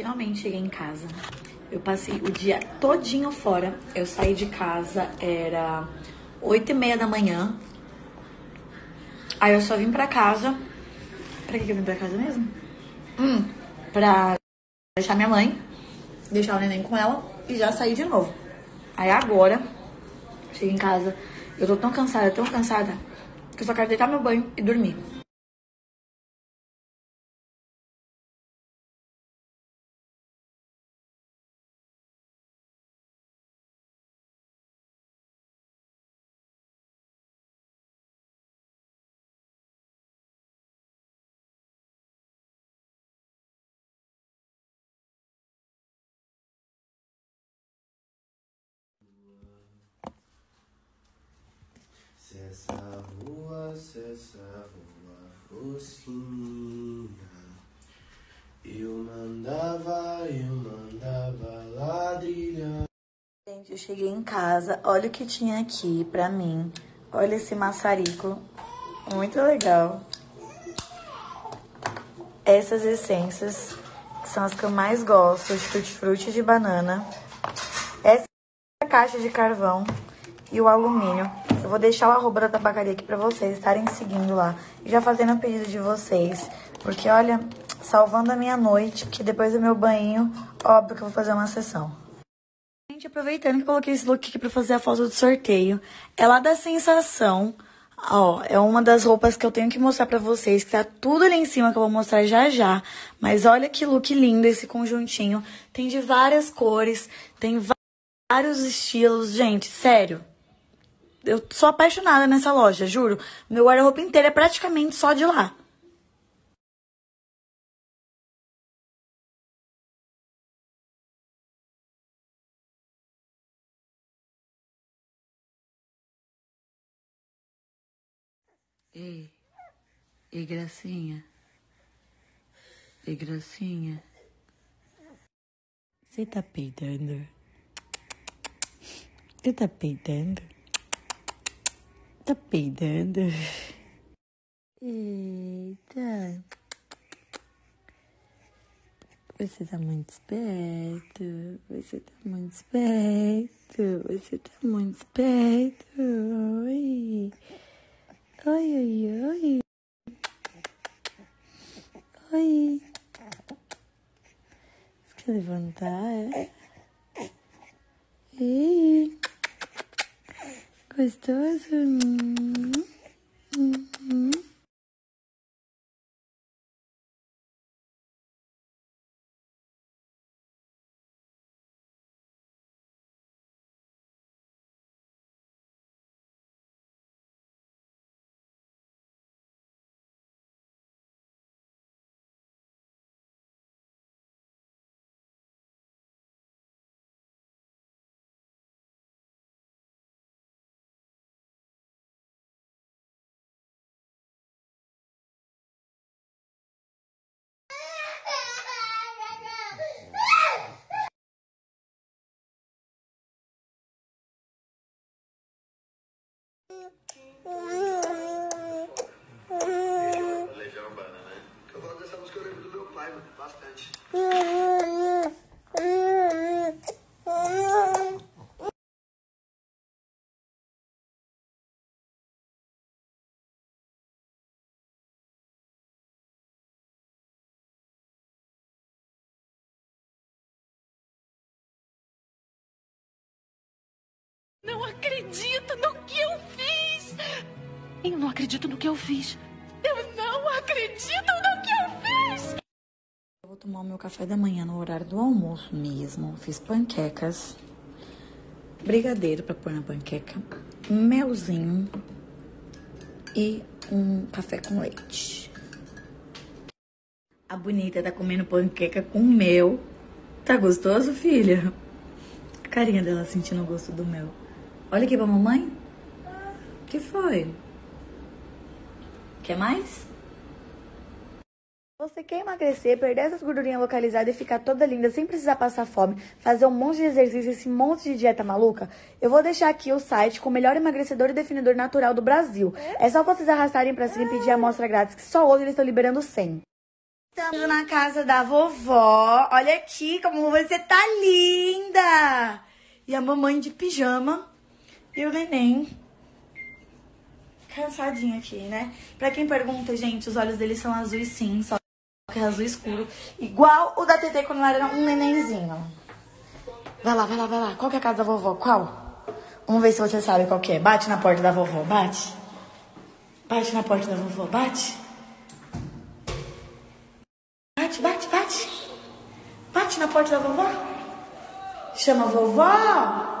finalmente cheguei em casa. Eu passei o dia todinho fora. Eu saí de casa, era oito e meia da manhã. Aí eu só vim pra casa. Pra que, eu vim pra casa mesmo? Hum, pra deixar minha mãe, deixar o neném com ela e já sair de novo. Aí agora, cheguei em casa, eu tô tão cansada, tão cansada, que eu só quero deitar meu banho e dormir. Essa rua, se essa rua fosse minha, eu mandava, eu mandava ladrilhar. Gente, eu cheguei em casa, olha o que tinha aqui pra mim. Olha esse maçarico, muito legal. Essas essências, são as que eu mais gosto, de tutti-frutti de banana. Essa é caixa de carvão e o alumínio. Vou deixar o arroba da tabacaria aqui pra vocês estarem seguindo lá. E já fazendo o pedido de vocês. Porque, olha, salvando a minha noite, que depois do meu banho, óbvio que eu vou fazer uma sessão. Gente, aproveitando que eu coloquei esse look aqui pra fazer a foto do sorteio, é lá da Sensação. Ó, é uma das roupas que eu tenho que mostrar pra vocês, que tá tudo ali em cima que eu vou mostrar já já. Mas olha que look lindo esse conjuntinho. Tem de várias cores, tem vários estilos. Gente, sério. Eu sou apaixonada nessa loja, juro. Meu guarda-roupa inteiro é praticamente só de lá. Ei, ei, Gracinha. Ei, Gracinha. Você tá peidando? Você tá peidando? Tá peidando? Eita. Você tá muito esperto. Você tá muito esperto. Você tá muito esperto. Oi. Oi, oi, oi. Oi. Você quer levantar? é? Ei. Gostoso? Não acredito no que eu fiz! Eu não acredito no que eu fiz! Eu não acredito no que eu fiz! Eu vou tomar o meu café da manhã no horário do almoço mesmo. Fiz panquecas, brigadeiro pra pôr na panqueca, melzinho e um café com leite. A bonita tá comendo panqueca com mel. Tá gostoso, filha? A carinha dela sentindo o gosto do mel. Olha aqui pra mamãe. Que foi? Quer mais? Você quer emagrecer, perder essas gordurinhas localizadas e ficar toda linda sem precisar passar fome, fazer um monte de exercício, esse monte de dieta maluca? Eu vou deixar aqui o site com o melhor emagrecedor e definidor natural do Brasil. É só vocês arrastarem pra cima e pedir a amostra grátis, que só hoje eles estão liberando 100. Estamos na casa da vovó. Olha aqui como você tá linda! E a mamãe de pijama e o neném cansadinho aqui, né? Pra quem pergunta, gente, os olhos dele são azuis sim, só que é azul escuro. Igual o da TT quando era um nenenzinho. Vai lá, vai lá, vai lá. Qual que é a casa da vovó? Qual? Vamos ver se você sabe qual que é. Bate na porta da vovó, bate. Bate na porta da vovó, bate. Bate, bate, bate. Bate na porta da vovó. Chama a vovó.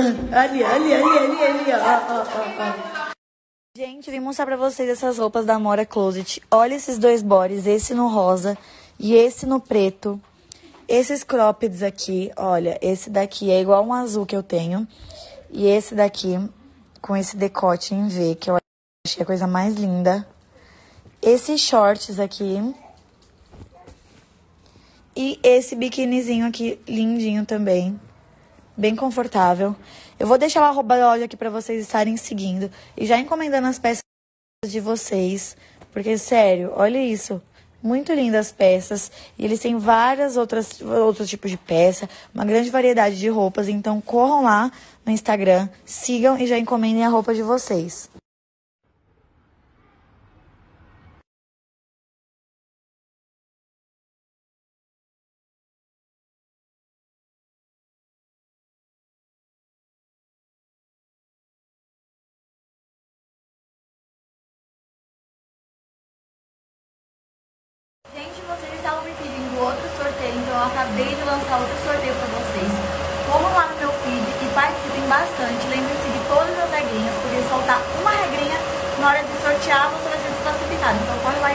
Ali, ali, ali, ali, ali, ó, ó, ó, ó. Gente, vim mostrar pra vocês essas roupas da Mora Closet. Olha esses dois bodies, esse no rosa e esse no preto. Esses croppeds aqui, olha, esse daqui é igual um azul que eu tenho. E esse daqui, com esse decote em V, que eu acho que é a coisa mais linda. Esses shorts aqui. E esse biquinizinho aqui, lindinho também. Bem confortável. Eu vou deixar o arroba loja aqui pra vocês estarem seguindo. E já encomendando as peças de vocês. Porque, sério, olha isso. Muito lindas as peças. E eles têm várias outras outros tipos de peça. Uma grande variedade de roupas. Então, corram lá no Instagram. Sigam e já encomendem a roupa de vocês. vocês estavam me pedindo outro sorteio, então eu acabei de lançar outro sorteio para vocês. Corram lá no meu feed e participem bastante. Lembrem-se de todas as regrinhas, porque soltar uma regrinha na hora de sortear você vai ser desclassificado. Então corre lá